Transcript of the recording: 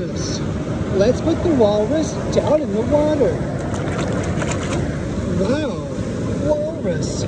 walrus. Let's put the walrus down in the water. Wow, walrus.